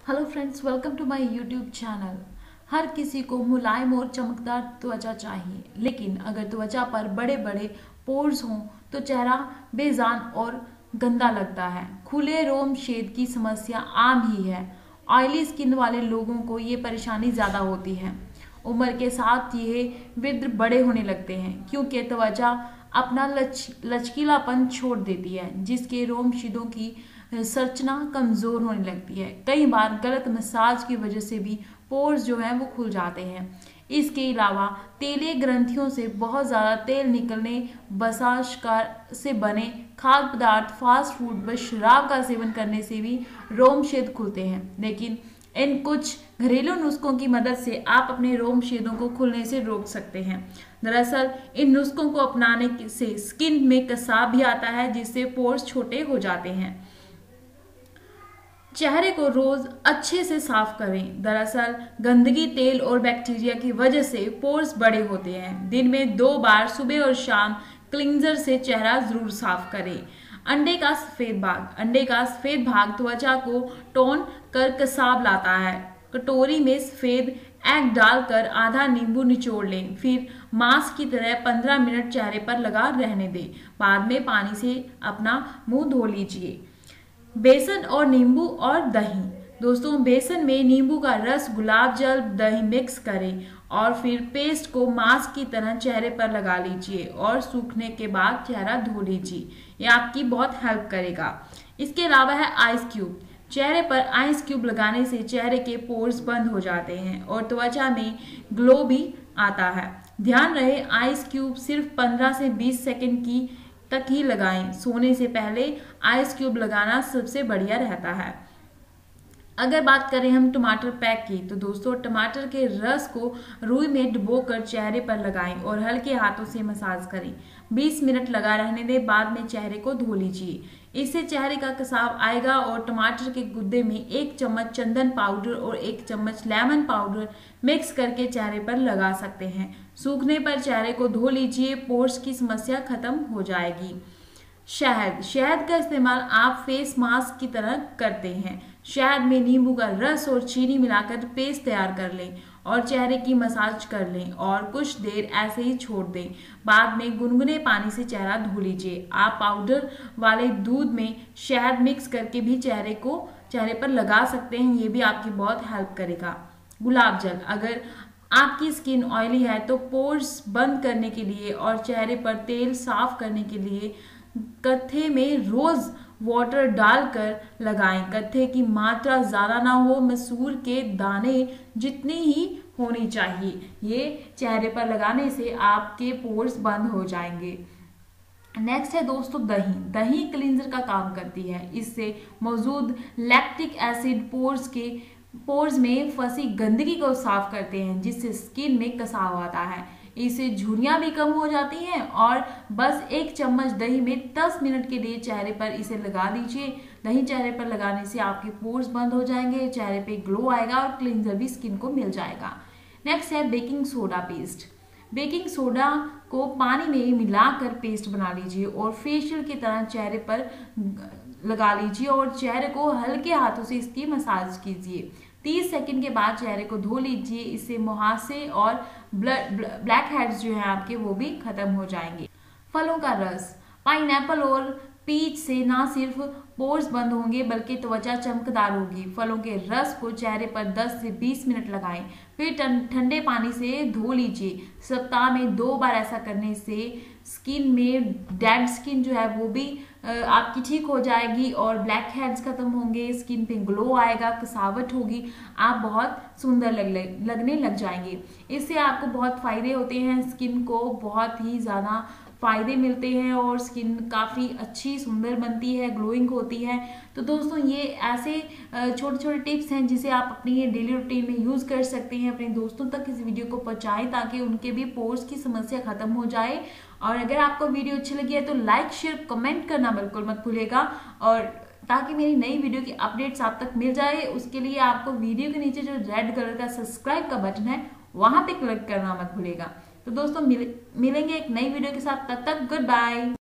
Hello friends welcome to my YouTube channel हर किसी को मुलायम और चमकदार त्वचा चाहिए। लेकिन अगर त्वचा पर बड़े बड़े पोर्स हों तो चेहरा बेजान और गंदा लगता है। खुले रोम शेद की समस्या आम ही है। ऑयली स्किन वाले लोगों को ये परेशानी ज़्यादा होती है। उम्र के साथ ये वृद्ध बड़े होने लगते हैं, क्योंकि त्वचा अपना लच, लचकीलापन छोड़ देती है, जिसके रोम शिदों की संरचना कमज़ोर होने लगती है। कई बार गलत मसाज की वजह से भी पोर्स जो हैं वो खुल जाते हैं। इसके अलावा तेलीय ग्रंथियों से बहुत ज़्यादा तेल निकलने बसाश का, से बने खाद्य पदार्थ फास्ट फ़ूड व शराब का सेवन करने से भी रोम शेद खुलते हैं। लेकिन इन कुछ घरेलू नुस्खों की मदद से आप अपने रोम शेदों को खुलने से रोक सकते हैं। दरअसल, इन नुस्खों को अपनाने से स्किन में कसाब भी आता है, जिससे पोर्स छोटे हो जाते हैं। चेहरे को रोज अच्छे से साफ़ करें। दरअसल, गंदगी, तेल और बैक्टीरिया की वजह से पोर्स बड़े होते हैं। दिन में दो बार सुबह और शाम क्लिंजर से चेहरा ज़रूर साफ़ करें। अंडे का सफ़ेद भाग, अंडे का सफ़ेद भाग त्वचा को टोन कर कसाब लाता है। कटोरी में सफ़ेद एग डालकर आधा नींबू निचोड़ लें, फिर मास्क की तरह 15 मिनट चेहरे पर लगा रहने दें। बाद में पानी से अपना मुँह धो लीजिए। बेसन और नींबू और दही। दोस्तों, बेसन में नींबू का रस गुलाब जल, दही मिक्स करें और फिर पेस्ट को मास्क की तरह चेहरे पर लगा लीजिए और सूखने के बाद चेहरा धो लीजिए। ये आपकी बहुत हेल्प करेगा। इसके अलावा है आइस क्यूब चेहरे पर आइस क्यूब लगाने से चेहरे के पोर्स बंद हो जाते हैं और त्वचा में ग्लो भी आता है। ध्यान रहे आइस क्यूब सिर्फ़ 15 से 20 सेकंड की तक ही लगाएँ। सोने से पहले आइस क्यूब लगाना सबसे बढ़िया रहता है। अगर बात करें हम टमाटर पैक की तो दोस्तों टमाटर के रस को रुई में डुबो चेहरे पर लगाएँ और हल्के हाथों से मसाज करें। 20 मिनट लगा रहने दें, बाद में चेहरे को धो लीजिए। इससे चेहरे का कसाव आएगा और टमाटर के गुद्दे में एक चम्मच चंदन पाउडर और एक चम्मच लेमन पाउडर मिक्स करके चेहरे पर लगा सकते हैं। सूखने पर चेहरे को धो लीजिए, पोर्स की समस्या खत्म हो जाएगी। शहद। शहद का इस्तेमाल आप फेस मास्क की तरह करते हैं। शहद में नींबू का रस और चीनी मिलाकर पेस्ट तैयार कर लें और चेहरे की मसाज कर लें और कुछ देर ऐसे ही छोड़ दें। बाद में गुनगुने पानी से चेहरा धो लीजिए। आप पाउडर वाले दूध में शहद मिक्स करके भी चेहरे को, चेहरे पर लगा सकते हैं। ये भी आपकी बहुत हेल्प करेगा। गुलाब जल। अगर आपकी स्किन ऑयली है तो पोर्स बंद करने के लिए और चेहरे पर तेल साफ़ करने के लिए कत्थे में रोज वाटर डालकर लगाएँ। कत्थे की मात्रा ज़्यादा ना हो, मसूर के दाने जितनी ही होनी चाहिए। ये चेहरे पर लगाने से आपके पोर्स बंद हो जाएँगे। नेक्स्ट है दोस्तों, दही। दही क्लिनजर का काम करती है। इससे मौजूद लैक्टिक एसिड पोर्स के पोर्स में फंसी गंदगी को साफ़ करते हैं, जिससे स्किन में कसाव आता है। इससे झुरियाँ भी कम हो जाती हैं और बस एक चम्मच दही में 10 मिनट के लिए चेहरे पर इसे लगा दीजिए। दही चेहरे पर लगाने से आपके पोर्स बंद हो जाएँगे, चेहरे पे ग्लो आएगा और क्लिनजर भी स्किन को मिल जाएगा। नेक्स्ट है baking soda paste. Baking soda को पानी में मिलाकर पेस्ट बना लीजिए और फेशियल की तरह चेहरे पर लगा लीजिए और चेहरे को हल्के हाथों से इसकी मसाज कीजिए। 30 सेकंड के बाद चेहरे को धो लीजिए, इससे मुहासे और ब्लैक हेड्स जो है आपके, वो भी खत्म हो जाएँगे। फलों का रस पाइन और पीच से ना सिर्फ़ पोर्स बंद होंगे, बल्कि त्वचा चमकदार होगी। फलों के रस को चेहरे पर 10 से 20 मिनट लगाएँ। फिर ठंडे पानी से धो लीजिए। सप्ताह में दो बार ऐसा करने से स्किन में डेड स्किन जो है, वो भी आपकी ठीक हो जाएगी और ब्लैक हेड्स खत्म होंगे, स्किन पे ग्लो आएगा, कसावट होगी, आप बहुत सुंदर लग, लगने लग जाएँगे। इससे आपको बहुत फ़ायदे होते हैं, स्किन को बहुत ही ज़्यादा फ़ायदे मिलते हैं और स्किन काफ़ी अच्छी, सुंदर बनती है ग्लोइंग होती है। तो दोस्तों, ये ऐसे छोटे छोटे टिप्स हैं जिसे आप अपनी डेली रूटीन में यूज़ कर सकते हैं अपने दोस्तों तक इस वीडियो को पहुँचाएँ ताकि उनके भी पोर्स की समस्या ख़त्म हो जाए। और अगर आपको वीडियो अच्छी लगी है तो लाइक शेयर कमेंट करना बिल्कुल मत भूलेगा और ताकि मेरी नई वीडियो की अपडेट्स आप तक मिल जाए, उसके लिए आपको वीडियो के नीचे जो रेड कलर का सब्सक्राइब का बटन है, वहाँ पे क्लिक करना मत भूलेगा तो दोस्तों मिल, मिलेंगे एक नई वीडियो के साथ तब तक गुड बाय